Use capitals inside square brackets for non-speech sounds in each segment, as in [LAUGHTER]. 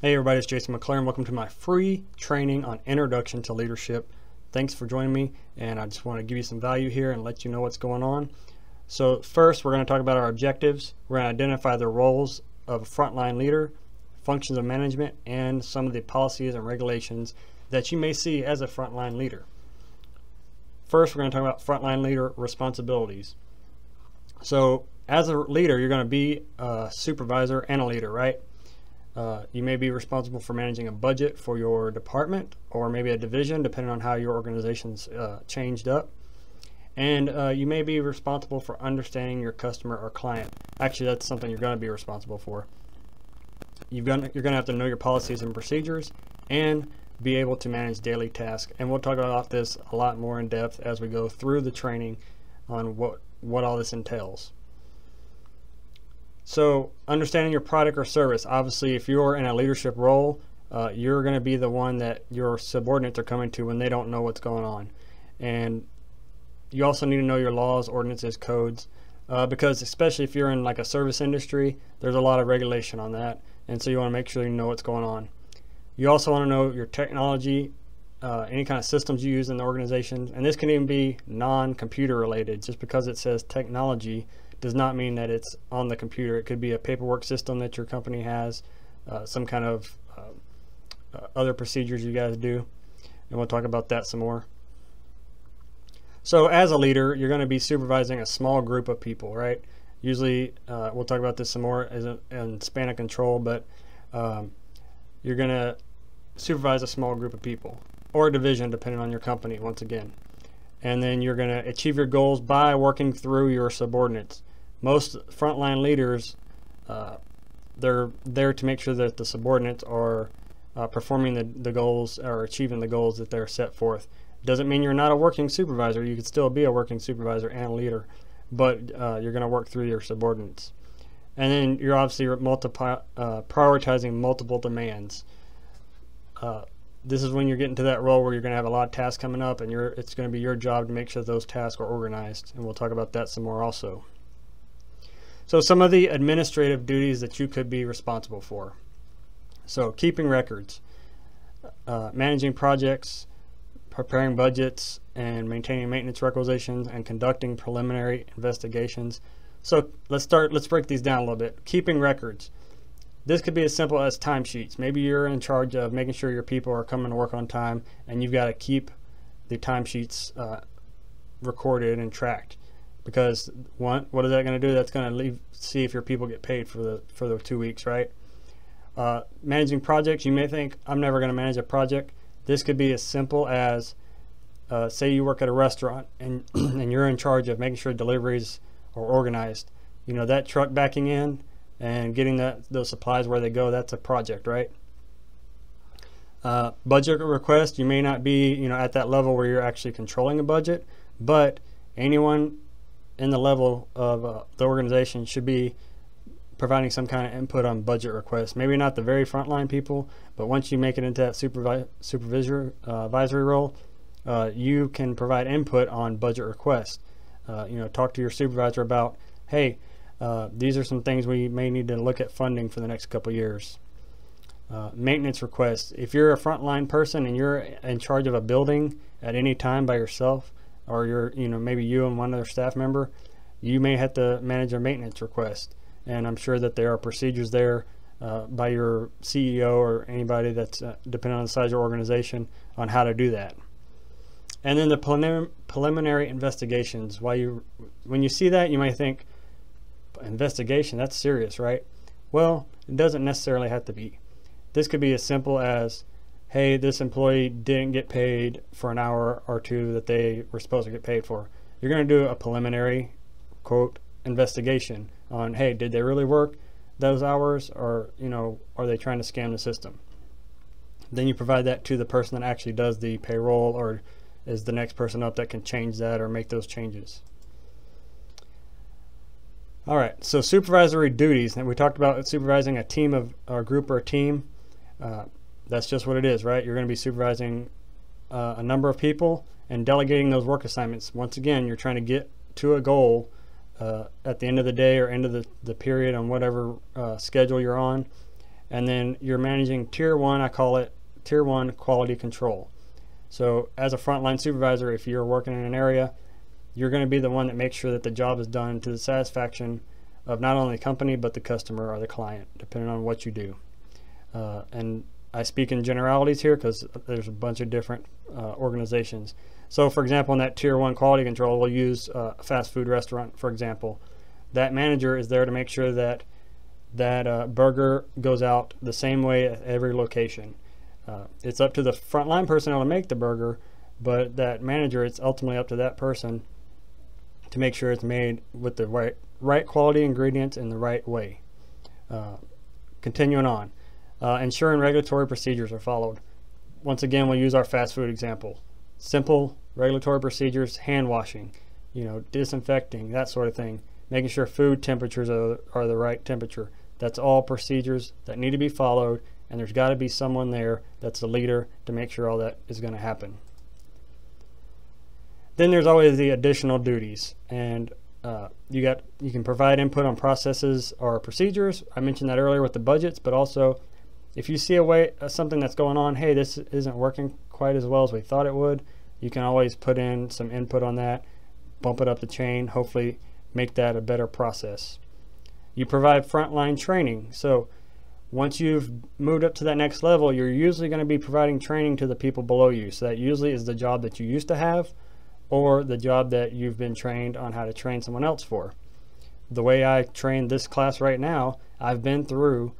Hey everybody, it's Jason McClaren. Welcome to my free training on Introduction to Leadership. Thanks for joining me, and I just want to give you some value here and let you know what's going on. So first, we're going to talk about our objectives. We're going to identify the roles of a frontline leader, functions of management, and some of the policies and regulations that you may see as a frontline leader. First, we're going to talk about frontline leader responsibilities. So as a leader, you're going to be a supervisor and a leader, right? Uh, you may be responsible for managing a budget for your department or maybe a division, depending on how your organization's uh, changed up. And uh, you may be responsible for understanding your customer or client. Actually, that's something you're going to be responsible for. You've got, you're going to have to know your policies and procedures and be able to manage daily tasks. And we'll talk about this a lot more in depth as we go through the training on what, what all this entails. So understanding your product or service, obviously if you're in a leadership role, uh, you're going to be the one that your subordinates are coming to when they don't know what's going on. And you also need to know your laws, ordinances, codes, uh, because especially if you're in like a service industry, there's a lot of regulation on that. And so you want to make sure you know what's going on. You also want to know your technology, uh, any kind of systems you use in the organization. And this can even be non-computer related. Just because it says technology does not mean that it's on the computer. It could be a paperwork system that your company has, uh, some kind of uh, uh, other procedures you guys do, and we'll talk about that some more. So as a leader, you're going to be supervising a small group of people, right? Usually, uh, we'll talk about this some more as a, in span of control, but um, you're going to supervise a small group of people or a division, depending on your company, once again. And then you're going to achieve your goals by working through your subordinates most frontline leaders, uh, they're there to make sure that the subordinates are uh, performing the, the goals or achieving the goals that they're set forth. Doesn't mean you're not a working supervisor. You could still be a working supervisor and leader, but uh, you're going to work through your subordinates. And then you're obviously uh, prioritizing multiple demands. Uh, this is when you're getting to that role where you're going to have a lot of tasks coming up, and it's going to be your job to make sure those tasks are organized. And we'll talk about that some more also. So some of the administrative duties that you could be responsible for. So keeping records, uh, managing projects, preparing budgets, and maintaining maintenance requisitions, and conducting preliminary investigations. So let's start, let's break these down a little bit. Keeping records. This could be as simple as timesheets. Maybe you're in charge of making sure your people are coming to work on time, and you've got to keep the timesheets uh, recorded and tracked because one, what is that going to do? That's going to leave see if your people get paid for the for the two weeks, right? Uh, managing projects, you may think I'm never going to manage a project. This could be as simple as, uh, say you work at a restaurant and [CLEARS THROAT] and you're in charge of making sure deliveries are organized. You know that truck backing in and getting that those supplies where they go. That's a project, right? Uh, budget request, you may not be you know at that level where you're actually controlling a budget, but anyone in the level of uh, the organization should be providing some kind of input on budget requests. Maybe not the very frontline people, but once you make it into that supervi supervisor uh, advisory role, uh, you can provide input on budget requests. Uh, you know, talk to your supervisor about, hey, uh, these are some things we may need to look at funding for the next couple years. Uh, maintenance requests. If you're a frontline person and you're in charge of a building at any time by yourself, or you're, you know, maybe you and one other staff member, you may have to manage a maintenance request. And I'm sure that there are procedures there uh, by your CEO or anybody that's uh, depending on the size of your organization on how to do that. And then the prelim preliminary investigations. While you, when you see that, you might think, investigation, that's serious, right? Well, it doesn't necessarily have to be. This could be as simple as hey, this employee didn't get paid for an hour or two that they were supposed to get paid for. You're going to do a preliminary, quote, investigation on, hey, did they really work those hours or, you know, are they trying to scam the system? Then you provide that to the person that actually does the payroll or is the next person up that can change that or make those changes. All right, so supervisory duties. And we talked about supervising a team of a group or a team. Uh, that's just what it is, right? You're going to be supervising uh, a number of people and delegating those work assignments. Once again, you're trying to get to a goal uh, at the end of the day or end of the, the period on whatever uh, schedule you're on. And then you're managing tier one, I call it tier one quality control. So as a frontline supervisor, if you're working in an area, you're going to be the one that makes sure that the job is done to the satisfaction of not only the company but the customer or the client, depending on what you do. Uh, and I speak in generalities here because there's a bunch of different uh, organizations. So, for example, in that tier one quality control, we'll use uh, a fast food restaurant, for example. That manager is there to make sure that that uh, burger goes out the same way at every location. Uh, it's up to the frontline personnel to make the burger, but that manager, it's ultimately up to that person to make sure it's made with the right right quality ingredients in the right way. Uh, continuing on, uh, ensuring regulatory procedures are followed. Once again, we'll use our fast food example. Simple regulatory procedures, hand washing, you know, disinfecting, that sort of thing. Making sure food temperatures are, are the right temperature. That's all procedures that need to be followed, and there's got to be someone there that's the leader to make sure all that is going to happen. Then there's always the additional duties, and uh, you got you can provide input on processes or procedures. I mentioned that earlier with the budgets, but also if you see a way uh, something that's going on, hey, this isn't working quite as well as we thought it would, you can always put in some input on that, bump it up the chain, hopefully make that a better process. You provide frontline training. So once you've moved up to that next level, you're usually going to be providing training to the people below you. So that usually is the job that you used to have or the job that you've been trained on how to train someone else for. The way I train this class right now, I've been through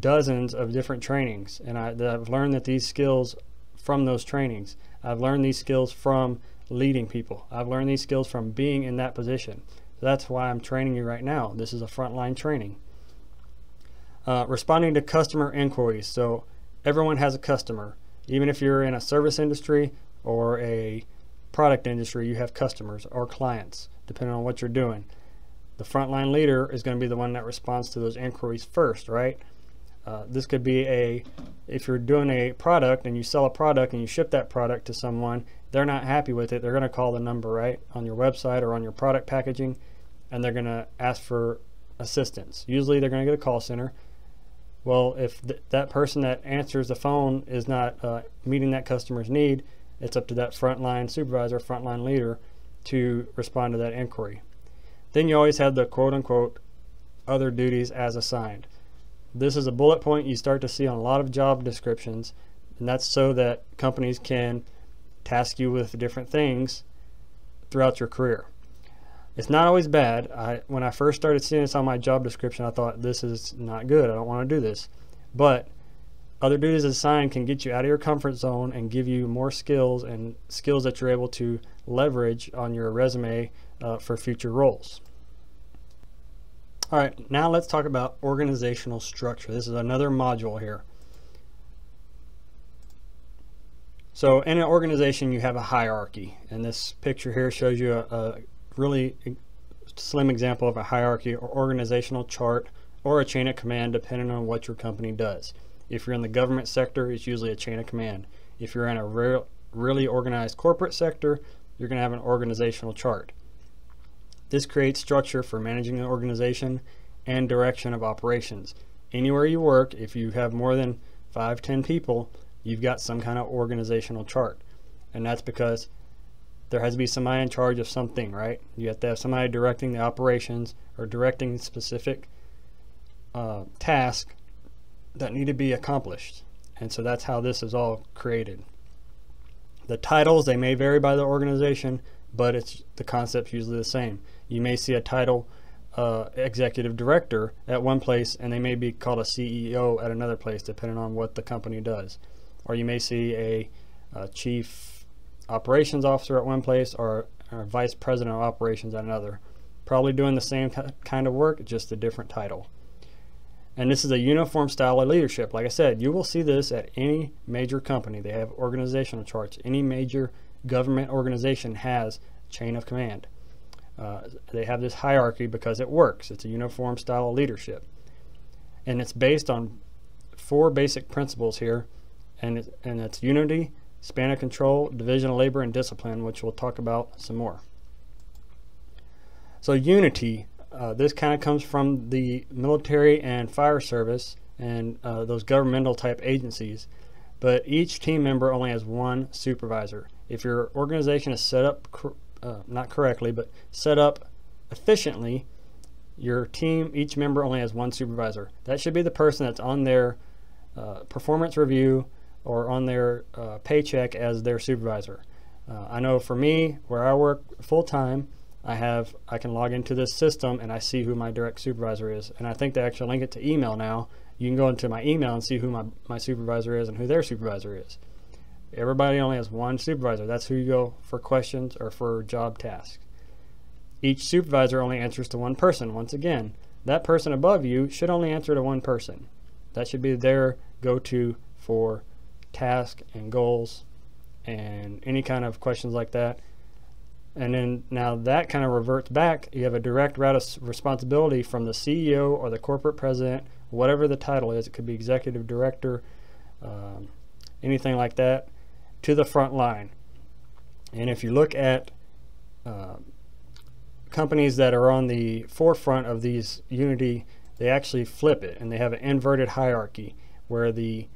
dozens of different trainings and I, have learned that these skills from those trainings. I've learned these skills from leading people. I've learned these skills from being in that position. So that's why I'm training you right now. This is a frontline training. Uh, responding to customer inquiries. So everyone has a customer. Even if you're in a service industry or a product industry, you have customers or clients, depending on what you're doing. The frontline leader is going to be the one that responds to those inquiries first, right? Uh, this could be a, if you're doing a product and you sell a product and you ship that product to someone, they're not happy with it, they're going to call the number, right, on your website or on your product packaging, and they're going to ask for assistance. Usually they're going to get a call center. Well, if th that person that answers the phone is not uh, meeting that customer's need, it's up to that frontline supervisor, frontline leader to respond to that inquiry. Then you always have the quote unquote other duties as assigned. This is a bullet point you start to see on a lot of job descriptions, and that's so that companies can task you with different things throughout your career. It's not always bad. I, when I first started seeing this on my job description, I thought this is not good. I don't want to do this. But other duties assigned can get you out of your comfort zone and give you more skills and skills that you're able to leverage on your resume uh, for future roles. All right, now let's talk about organizational structure. This is another module here. So in an organization, you have a hierarchy, and this picture here shows you a, a really slim example of a hierarchy or organizational chart or a chain of command depending on what your company does. If you're in the government sector, it's usually a chain of command. If you're in a re really organized corporate sector, you're going to have an organizational chart. This creates structure for managing the organization and direction of operations. Anywhere you work, if you have more than five, ten people, you've got some kind of organizational chart. And that's because there has to be somebody in charge of something, right? You have to have somebody directing the operations or directing specific uh, task that need to be accomplished. And so that's how this is all created. The titles, they may vary by the organization, but it's the concept's usually the same. You may see a title uh, executive director at one place and they may be called a CEO at another place depending on what the company does. Or you may see a, a chief operations officer at one place or a vice president of operations at another. Probably doing the same kind of work, just a different title. And this is a uniform style of leadership. Like I said, you will see this at any major company. They have organizational charts. Any major government organization has chain of command. Uh, they have this hierarchy because it works. It's a uniform style of leadership. And it's based on four basic principles here. And, it, and it's unity, span of control, division of labor, and discipline, which we'll talk about some more. So unity uh, this kind of comes from the military and fire service and uh, those governmental type agencies. But each team member only has one supervisor. If your organization is set up, uh, not correctly, but set up efficiently, your team, each member only has one supervisor. That should be the person that's on their uh, performance review or on their uh, paycheck as their supervisor. Uh, I know for me, where I work full time, I have I can log into this system and I see who my direct supervisor is. And I think they actually link it to email now. You can go into my email and see who my, my supervisor is and who their supervisor is. Everybody only has one supervisor. That's who you go for questions or for job tasks. Each supervisor only answers to one person. Once again, that person above you should only answer to one person. That should be their go to for task and goals and any kind of questions like that. And then now that kind of reverts back. You have a direct route of responsibility from the CEO or the corporate president, whatever the title is. It could be executive director, um, anything like that, to the front line. And if you look at uh, companies that are on the forefront of these Unity, they actually flip it and they have an inverted hierarchy where the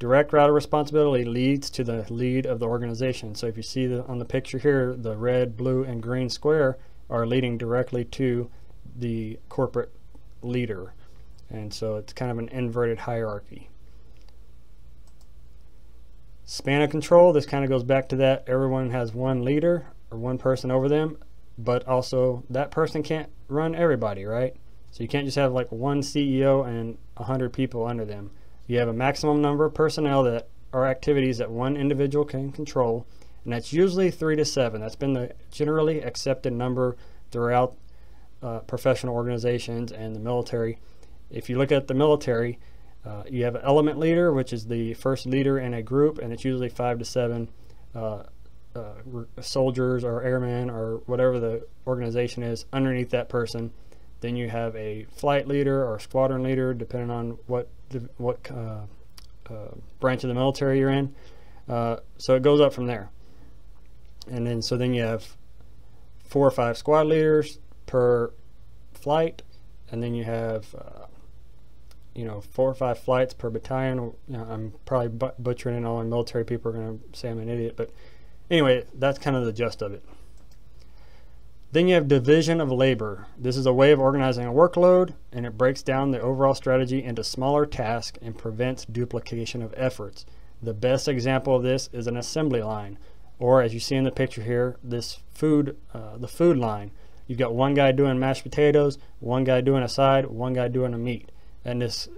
Direct route of responsibility leads to the lead of the organization. So if you see the, on the picture here, the red, blue, and green square are leading directly to the corporate leader. And so it's kind of an inverted hierarchy. Span of control, this kind of goes back to that. Everyone has one leader or one person over them, but also that person can't run everybody, right? So you can't just have like one CEO and 100 people under them. You have a maximum number of personnel that are activities that one individual can control, and that's usually three to seven. That's been the generally accepted number throughout uh, professional organizations and the military. If you look at the military, uh, you have an element leader, which is the first leader in a group, and it's usually five to seven uh, uh soldiers or airmen or whatever the organization is underneath that person. Then you have a flight leader or squadron leader, depending on what what uh, uh, branch of the military you're in. Uh, so it goes up from there. And then so then you have four or five squad leaders per flight, and then you have you know four or five flights per battalion. You know, I'm probably butchering it. All my military people are going to say I'm an idiot, but anyway, that's kind of the gist of it. Then you have division of labor. This is a way of organizing a workload and it breaks down the overall strategy into smaller tasks and prevents duplication of efforts. The best example of this is an assembly line or as you see in the picture here, this food, uh, the food line. You've got one guy doing mashed potatoes, one guy doing a side, one guy doing a meat. And just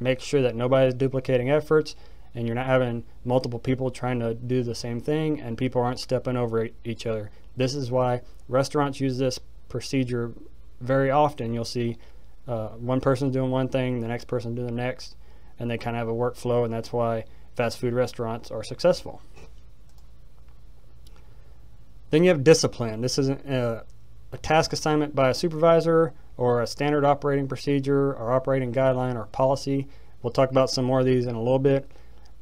make sure that nobody's duplicating efforts and you're not having multiple people trying to do the same thing and people aren't stepping over each other. This is why restaurants use this procedure very often. You'll see uh, one person doing one thing, the next person doing the next, and they kind of have a workflow, and that's why fast food restaurants are successful. Then you have discipline. This is a, a task assignment by a supervisor or a standard operating procedure or operating guideline or policy. We'll talk about some more of these in a little bit.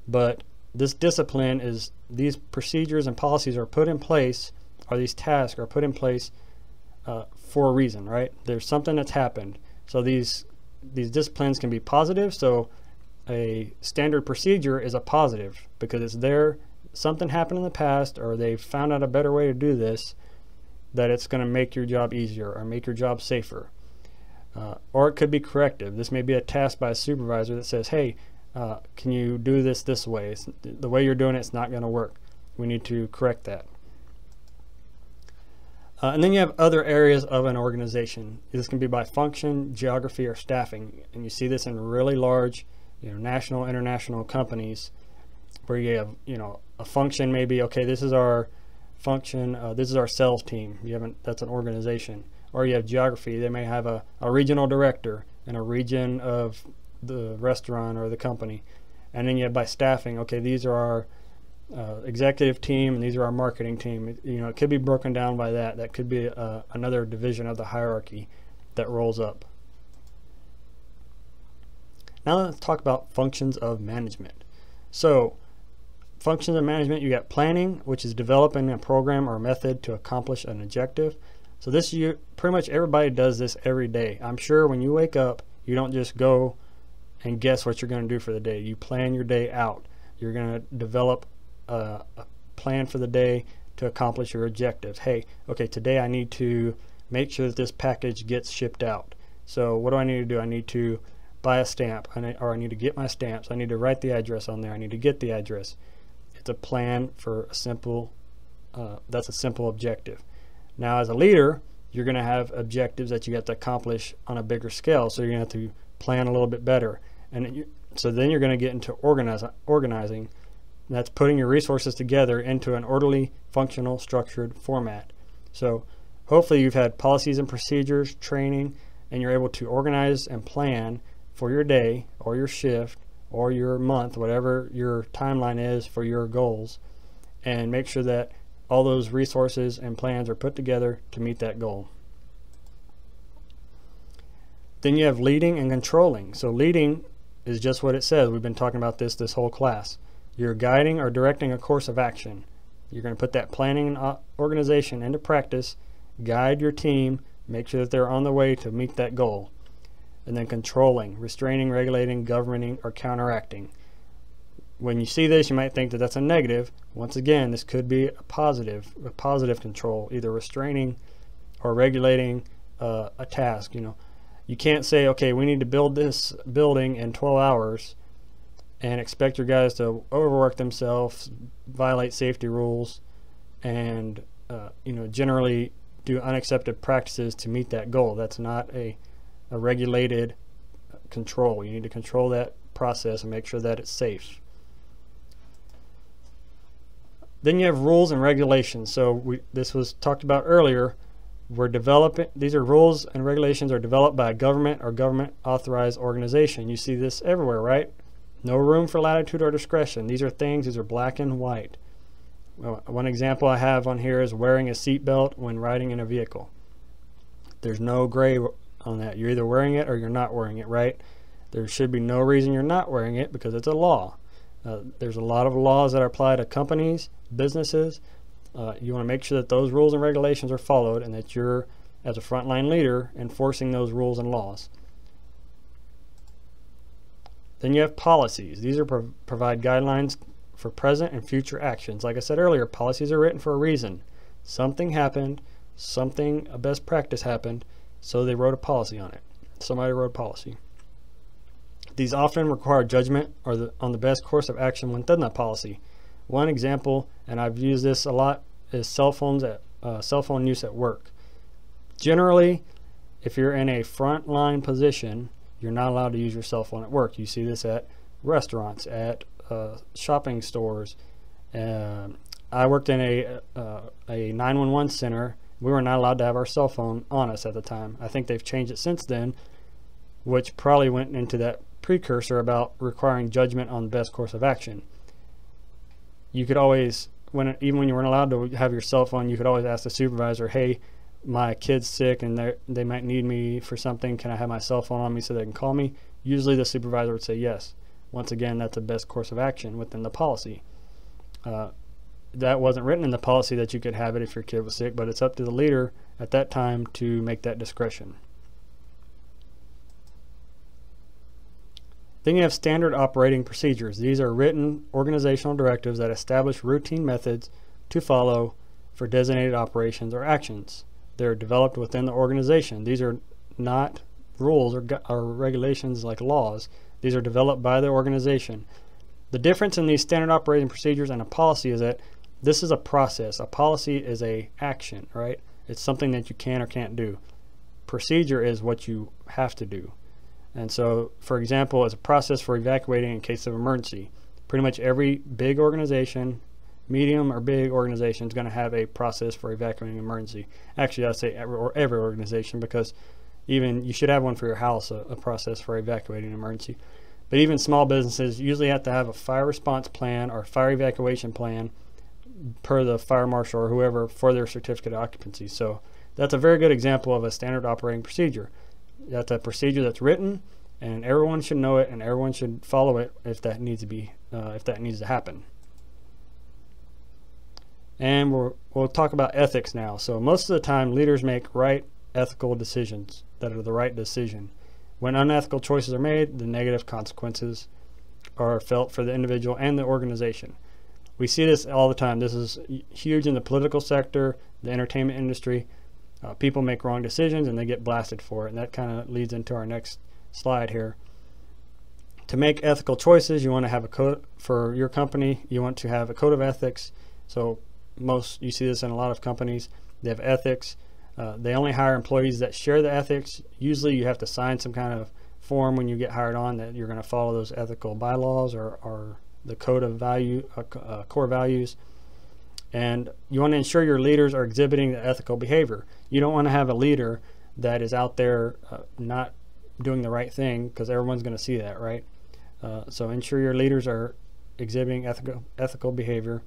But this discipline is these procedures and policies are put in place, or these tasks are put in place uh, for a reason, right? There's something that's happened. So these these disciplines can be positive. So a standard procedure is a positive because it's there. Something happened in the past, or they found out a better way to do this, that it's going to make your job easier or make your job safer. Uh, or it could be corrective. This may be a task by a supervisor that says, hey, uh, can you do this this way? It's, the way you're doing it, it's not going to work. We need to correct that. Uh, and then you have other areas of an organization. This can be by function, geography, or staffing. And you see this in really large, you know, national, international companies where you have, you know, a function maybe, okay, this is our function, uh, this is our sales team. You haven't, that's an organization. Or you have geography. They may have a, a regional director and a region of the restaurant or the company. And then you have by staffing, okay, these are our uh, executive team and these are our marketing team. You know, it could be broken down by that. That could be uh, another division of the hierarchy that rolls up. Now let's talk about functions of management. So, functions of management, you got planning, which is developing a program or method to accomplish an objective. So this you pretty much everybody does this every day. I'm sure when you wake up, you don't just go and guess what you're going to do for the day. You plan your day out. You're going to develop a, a plan for the day to accomplish your objectives. Hey, okay, today I need to make sure that this package gets shipped out. So what do I need to do? I need to buy a stamp, or I need to get my stamps. I need to write the address on there. I need to get the address. It's a plan for a simple. Uh, that's a simple objective. Now, as a leader, you're going to have objectives that you have to accomplish on a bigger scale. So you're going to have to plan a little bit better, and so then you're going to get into organize, organizing. That's putting your resources together into an orderly, functional, structured format. So hopefully you've had policies and procedures, training, and you're able to organize and plan for your day or your shift or your month, whatever your timeline is for your goals, and make sure that all those resources and plans are put together to meet that goal. Then you have leading and controlling. So leading is just what it says. We've been talking about this this whole class. You're guiding or directing a course of action. You're going to put that planning and uh, organization into practice, guide your team, make sure that they're on the way to meet that goal and then controlling, restraining, regulating, governing, or counteracting. When you see this, you might think that that's a negative. Once again, this could be a positive, a positive control, either restraining or regulating uh, a task. You know, you can't say, okay, we need to build this building in 12 hours and expect your guys to overwork themselves, violate safety rules, and uh, you know generally do unaccepted practices to meet that goal. That's not a a regulated control. You need to control that process and make sure that it's safe. Then you have rules and regulations. So we, this was talked about earlier. We're developing, these are rules and regulations are developed by a government or government authorized organization. You see this everywhere, right? No room for latitude or discretion. These are things, these are black and white. One example I have on here is wearing a seatbelt when riding in a vehicle. There's no gray on that. You're either wearing it or you're not wearing it, right? There should be no reason you're not wearing it because it's a law. Uh, there's a lot of laws that are apply to companies, businesses. Uh, you want to make sure that those rules and regulations are followed and that you're, as a frontline leader, enforcing those rules and laws. Then you have policies. These are pro provide guidelines for present and future actions. Like I said earlier, policies are written for a reason. Something happened, something, a best practice happened, so they wrote a policy on it. Somebody wrote a policy. These often require judgment or the, on the best course of action when done that policy. One example, and I've used this a lot, is cell phones at uh, cell phone use at work. Generally, if you're in a frontline position, you're not allowed to use your cell phone at work. You see this at restaurants, at uh, shopping stores. Uh, I worked in a uh, a 911 center we were not allowed to have our cell phone on us at the time. I think they've changed it since then, which probably went into that precursor about requiring judgment on the best course of action. You could always, when even when you weren't allowed to have your cell phone, you could always ask the supervisor, "Hey, my kid's sick and they they might need me for something. Can I have my cell phone on me so they can call me?" Usually, the supervisor would say yes. Once again, that's the best course of action within the policy. Uh, that wasn't written in the policy that you could have it if your kid was sick, but it's up to the leader at that time to make that discretion. Then you have standard operating procedures. These are written organizational directives that establish routine methods to follow for designated operations or actions. They're developed within the organization. These are not rules or, or regulations like laws. These are developed by the organization. The difference in these standard operating procedures and a policy is that this is a process. A policy is a action, right? It's something that you can or can't do. Procedure is what you have to do. And so, for example, as a process for evacuating in case of emergency, pretty much every big organization, medium or big organization is going to have a process for evacuating emergency. Actually, I'd say every, or every organization because even you should have one for your house, a, a process for evacuating emergency. But even small businesses usually have to have a fire response plan or fire evacuation plan per the fire marshal or whoever for their certificate of occupancy. So that's a very good example of a standard operating procedure. That's a procedure that's written, and everyone should know it, and everyone should follow it if that needs to be uh, if that needs to happen. And we will talk about ethics now. So most of the time, leaders make right ethical decisions that are the right decision. When unethical choices are made, the negative consequences are felt for the individual and the organization. We see this all the time. This is huge in the political sector, the entertainment industry. Uh, people make wrong decisions and they get blasted for it. And that kind of leads into our next slide here. To make ethical choices, you want to have a code for your company. You want to have a code of ethics. So most you see this in a lot of companies. They have ethics. Uh, they only hire employees that share the ethics. Usually, you have to sign some kind of form when you get hired on that you're going to follow those ethical bylaws or, or the code of value, uh, uh, core values. And you want to ensure your leaders are exhibiting the ethical behavior. You don't want to have a leader that is out there uh, not doing the right thing because everyone's going to see that, right? Uh, so ensure your leaders are exhibiting ethical ethical behavior.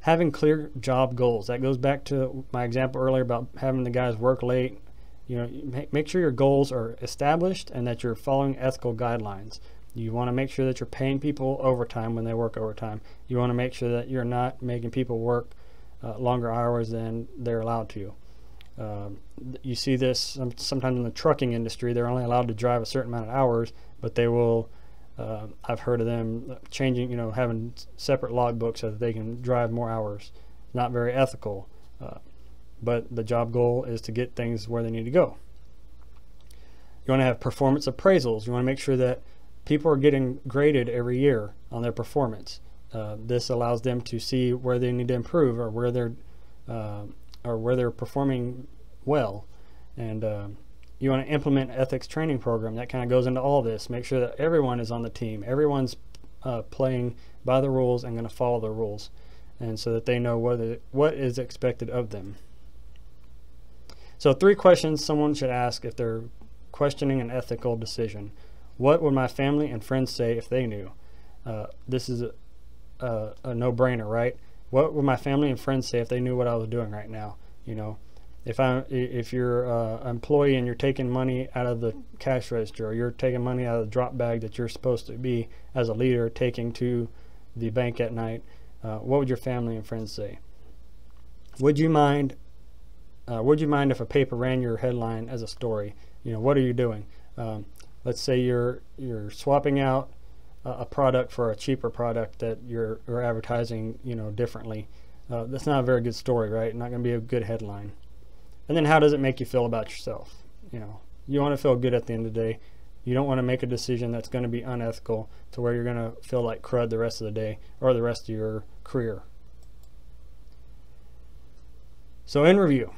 Having clear job goals. That goes back to my example earlier about having the guys work late. You know, make, make sure your goals are established and that you're following ethical guidelines. You want to make sure that you're paying people overtime when they work overtime. You want to make sure that you're not making people work uh, longer hours than they're allowed to. Um, you see this sometimes in the trucking industry. They're only allowed to drive a certain amount of hours, but they will. Uh, I've heard of them changing, you know, having separate logbooks so that they can drive more hours. Not very ethical, uh, but the job goal is to get things where they need to go. You want to have performance appraisals. You want to make sure that people are getting graded every year on their performance. Uh, this allows them to see where they need to improve or where they're uh, or where they're performing well. And uh, you want to implement ethics training program that kind of goes into all this. Make sure that everyone is on the team, everyone's uh, playing by the rules and going to follow the rules, and so that they know what is, what is expected of them. So, three questions someone should ask if they're questioning an ethical decision. What would my family and friends say if they knew? Uh, this is a, a, a no-brainer, right? What would my family and friends say if they knew what I was doing right now? You know, if I if you're uh, an employee and you're taking money out of the cash register, or you're taking money out of the drop bag that you're supposed to be as a leader taking to the bank at night, uh, what would your family and friends say? Would you mind? Uh, would you mind if a paper ran your headline as a story? You know, what are you doing? Um, let's say you're you're swapping out a, product for a cheaper product that you're, you're advertising you know differently uh, that's not a very good story right? Not going to be a good headline. And then how does it make you feel about yourself? You know you want to feel good at the end of the day. You don't want to make a decision that's going to be unethical to where you're going to feel like crud the rest of the day or the rest of your career. So in review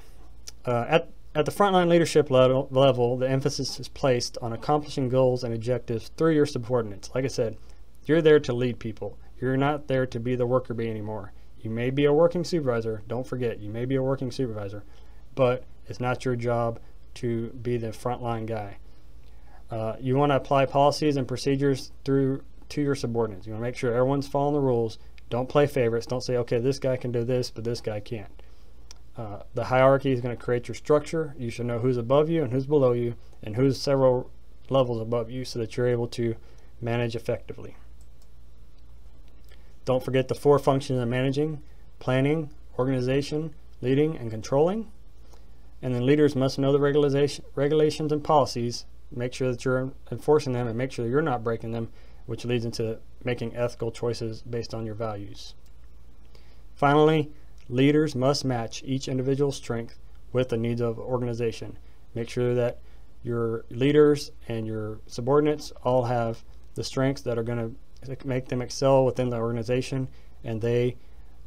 uh, at at the frontline leadership level, level, the emphasis is placed on accomplishing goals and objectives through your subordinates. Like I said, you're there to lead people. You're not there to be the worker bee anymore. You may be a working supervisor. Don't forget, you may be a working supervisor, but it's not your job to be the frontline guy. Uh, you want to apply policies and procedures through to your subordinates. You want to make sure everyone's following the rules. Don't play favorites. Don't say, okay, this guy can do this, but this guy can't. Uh, the hierarchy is going to create your structure. You should know who's above you and who's below you and who's several levels above you so that you're able to manage effectively. Don't forget the four functions of managing, planning, organization, leading, and controlling. And then leaders must know the regulation, regulations and policies, make sure that you're enforcing them and make sure you're not breaking them, which leads into making ethical choices based on your values. Finally, Leaders must match each individual's strength with the needs of the organization. Make sure that your leaders and your subordinates all have the strengths that are going to make them excel within the organization and they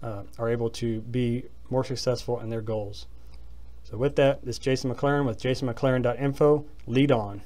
uh, are able to be more successful in their goals. So with that, this is Jason McClaren with jasonmcclaren.info. Lead on.